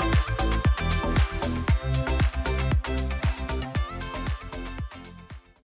you